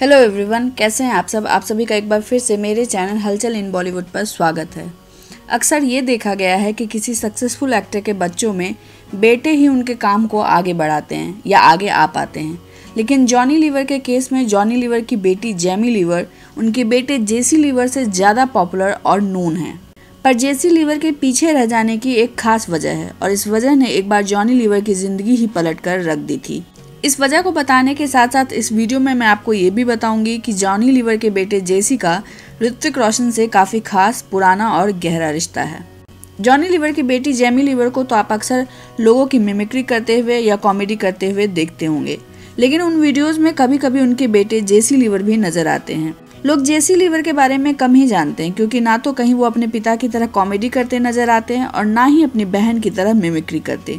Hello everyone कैसे हैं आप सब? आप सभी का एक बार फिर से मेरे चैनल हलचल इन बॉलीवुड पर स्वागत है। अक्सर ये देखा गया है कि किसी सक्सेसफुल एक्टर के बच्चों में बेटे ही उनके काम को आगे बढ़ाते हैं या आगे आ पाते हैं। लेकिन जॉनी लीवर के केस में जॉनी लीवर की बेटी जैमी लीवर, उनके बेटे जेसी लीवर से ज़्यादा पॉपुलर और नून है। पर जेसी लीवर के पीछे रह जाने की एक खास वजह है और इस वजह ने एक बार जॉनी लीवर की ज़िंदगी ही पलट कर रख दी थी। इस वजह को बताने के साथ साथ इस वीडियो में मैं आपको ये भी बताऊँगी कि जॉनी लीवर के बेटे जेसी का ऋतिक रोशन से काफ़ी खास, पुराना और गहरा रिश्ता है। जॉनी लीवर की बेटी जेमी लीवर को तो आप अक्सर लोगों की मिमिक्री करते हुए या कॉमेडी करते हुए देखते होंगे, लेकिन उन वीडियोस में कभी कभी उनके बेटे जेसी लीवर भी नज़र आते हैं। लोग जेसी लीवर के बारे में कम ही जानते हैं, क्योंकि ना तो कहीं वो अपने पिता की तरह कॉमेडी करते नज़र आते हैं और ना ही अपनी बहन की तरह मिमिक्री करते।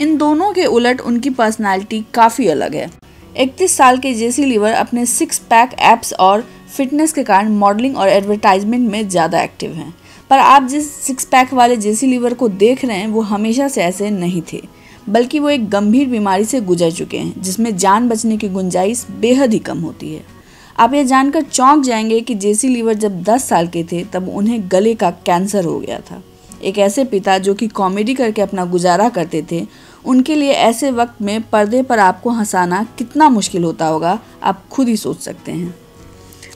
इन दोनों के उलट उनकी पर्सनालिटी काफ़ी अलग है। इकतीस साल के जेसी लीवर अपने सिक्स पैक एप्स और फिटनेस के कारण मॉडलिंग और एडवर्टाइजमेंट में ज़्यादा एक्टिव हैं। पर आप जिस सिक्स पैक वाले जेसी लीवर को देख रहे हैं, वो हमेशा से ऐसे नहीं थे, बल्कि वो एक गंभीर बीमारी से गुजर चुके हैं, जिसमें जान बचने की गुंजाइश बेहद ही कम होती है। आप ये जानकर चौंक जाएँगे कि जेसी लीवर जब 10 साल के थे, तब उन्हें गले का कैंसर हो गया था। एक ऐसे पिता जो कि कॉमेडी करके अपना गुजारा करते थे उनके लिए ऐसे वक्त में पर्दे पर आपको हंसाना कितना मुश्किल होता होगा, आप खुद ही सोच सकते हैं।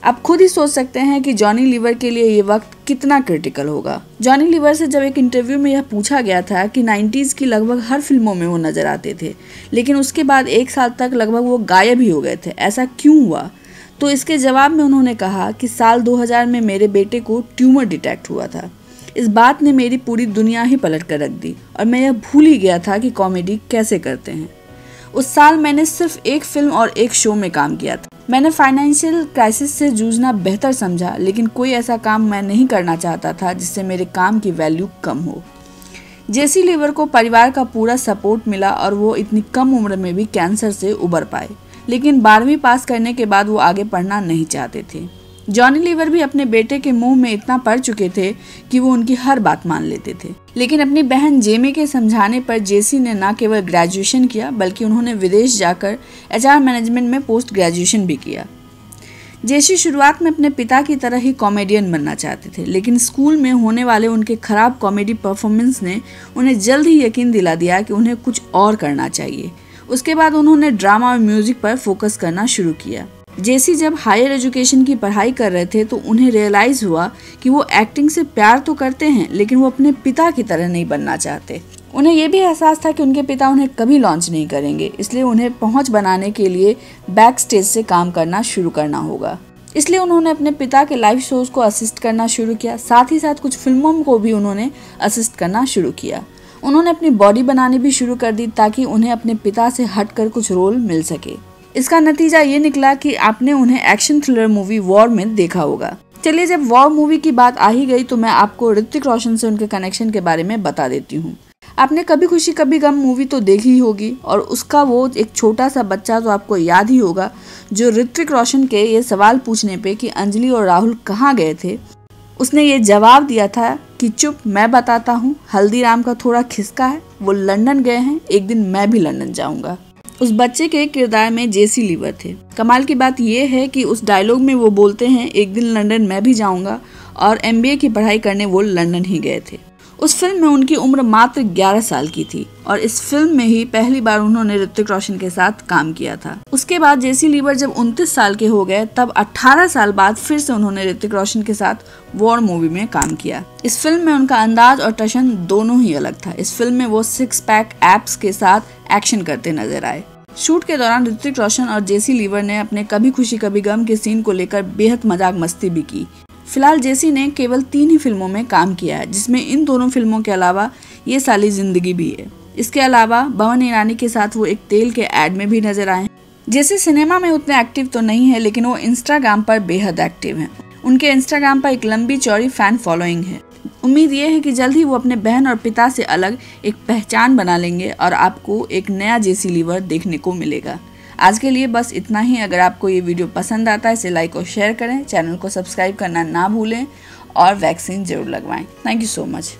आप खुद ही सोच सकते हैं कि जॉनी लीवर के लिए ये वक्त कितना क्रिटिकल होगा। जॉनी लीवर से जब एक इंटरव्यू में यह पूछा गया था कि 90s की लगभग हर फ़िल्मों में वो नज़र आते थे, लेकिन उसके बाद एक साल तक लगभग वो गायब ही हो गए थे। ऐसा क्यों हुआ? तो इसके जवाब में उन्होंने कहा कि साल 2000 में मेरे बेटे को ट्यूमर डिटेक्ट हुआ था। इस बात ने मेरी पूरी दुनिया ही पलट कर रख दी और मैं यह भूल ही गया था कि कॉमेडी कैसे करते हैं। उस साल मैंने सिर्फ़ एक फ़िल्म और एक शो में काम किया था। मैंने फाइनेंशियल क्राइसिस से जूझना बेहतर समझा, लेकिन कोई ऐसा काम मैं नहीं करना चाहता था जिससे मेरे काम की वैल्यू कम हो। जेसी लीवर को परिवार का पूरा सपोर्ट मिला और वो इतनी कम उम्र में भी कैंसर से उबर पाए, लेकिन बारहवीं पास करने के बाद वो आगे पढ़ना नहीं चाहते थे। जॉनी लीवर भी अपने बेटे के मुँह में इतना पड़ चुके थे कि वो उनकी हर बात मान लेते थे। लेकिन अपनी बहन जेमी के समझाने पर जेसी ने न केवल ग्रेजुएशन किया, बल्कि उन्होंने विदेश जाकर एचआर मैनेजमेंट में पोस्ट ग्रेजुएशन भी किया। जेसी शुरुआत में अपने पिता की तरह ही कॉमेडियन बनना चाहते थे, लेकिन स्कूल में होने वाले उनके खराब कॉमेडी परफॉर्मेंस ने उन्हें जल्द ही यकीन दिला दिया कि उन्हें कुछ और करना चाहिए। उसके बाद उन्होंने ड्रामा और म्यूज़िक पर फोकस करना शुरू किया। जेसी जब हायर एजुकेशन की पढ़ाई कर रहे थे तो उन्हें रियलाइज़ हुआ कि वो एक्टिंग से प्यार तो करते हैं, लेकिन वो अपने पिता की तरह नहीं बनना चाहते। उन्हें यह भी एहसास था कि उनके पिता उन्हें कभी लॉन्च नहीं करेंगे, इसलिए उन्हें पहुँच बनाने के लिए बैक स्टेज से काम करना शुरू करना होगा। इसलिए उन्होंने अपने पिता के लाइव शोज़ को असिस्ट करना शुरू किया, साथ ही साथ कुछ फ़िल्मों को भी उन्होंने असिस्ट करना शुरू किया। उन्होंने अपनी बॉडी बनानी भी शुरू कर दी, ताकि उन्हें अपने पिता से हटकर कुछ रोल मिल सके। इसका नतीजा ये निकला कि आपने उन्हें एक्शन थ्रिलर मूवी वॉर में देखा होगा। चलिए, जब वॉर मूवी की बात आ ही गई तो मैं आपको ऋतिक रोशन से उनके कनेक्शन के बारे में बता देती हूँ। आपने कभी खुशी, कभी गम मूवी तो देखी ही होगी, और उसका वो एक छोटा सा बच्चा तो आपको याद ही होगा, जो ऋतिक रोशन के ये सवाल पूछने पे कि अंजलि और राहुल कहाँ गए थे? उसने ये जवाब दिया था कि, चुप, मैं बताता हूँ, हल्दीराम का थोड़ा खिसका है, वो लंदन गए हैं, एक दिन मैं भी लंदन जाऊँगा। उस बच्चे के किरदार में जेसी लीवर थे। कमाल की बात यह है कि उस डायलॉग में वो बोलते हैं, एक दिन लंदन मैं भी जाऊँगा और एमबीए की पढ़ाई करने वो लंदन ही गए थे। उस फ़िल्म में उनकी उम्र मात्र 11 साल की थी और इस फ़िल्म में ही पहली बार उन्होंने ऋतिक रोशन के साथ काम किया था। उसके बाद जेसी लीवर जब 29 साल के हो गए, तब 18 साल बाद फिर से उन्होंने ऋतिक रोशन के साथ वॉर मूवी में काम किया। इस फ़िल्म में उनका अंदाज और टशन दोनों ही अलग था। इस फ़िल्म में वो सिक्स पैक एप्स के साथ एक्शन करते नज़र आए। शूट के दौरान ऋतिक रोशन और जेसी लीवर ने अपने कभी खुशी कभी गम के सीन को लेकर बेहद मज़ाक मस्ती भी की। फ़िलहाल जेसी ने केवल तीन ही फ़िल्मों में काम किया है, जिसमें इन दोनों फ़िल्मों के अलावा ये साली ज़िंदगी भी है। इसके अलावा भवन ईरानी के साथ वो एक तेल के एड में भी नज़र आए जैसे सिनेमा में उतने एक्टिव तो नहीं है, लेकिन वो इंस्टाग्राम पर बेहद एक्टिव हैं। उनके इंस्टाग्राम पर एक लंबी चौड़ी फ़ैन फॉलोइंग है। उम्मीद ये है कि जल्द ही वो अपने बहन और पिता से अलग एक पहचान बना लेंगे और आपको एक नया जेसी लीवर देखने को मिलेगा। आज के लिए बस इतना ही। अगर आपको ये वीडियो पसंद आता है, इसे लाइक और शेयर करें। चैनल को सब्सक्राइब करना ना भूलें और वैक्सीन ज़रूर लगवाएँ। Thank you so much